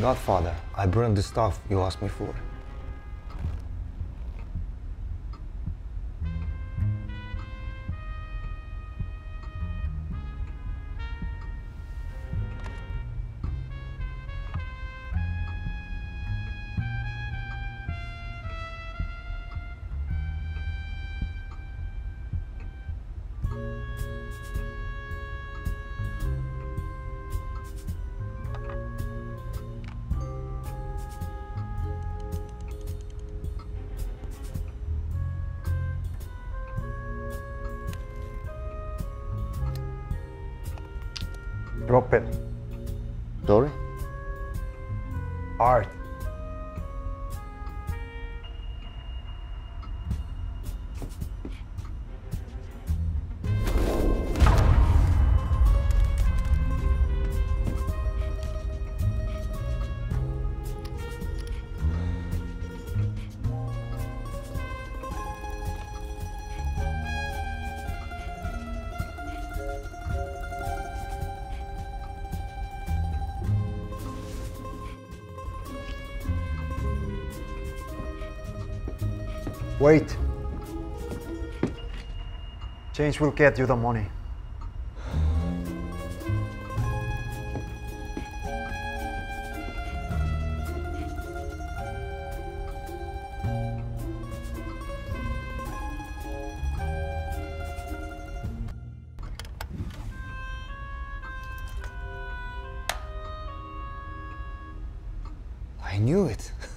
Godfather, I burned the stuff you asked me for. Drop it. Sorry? Art. Wait. Change will get you the money. I knew it.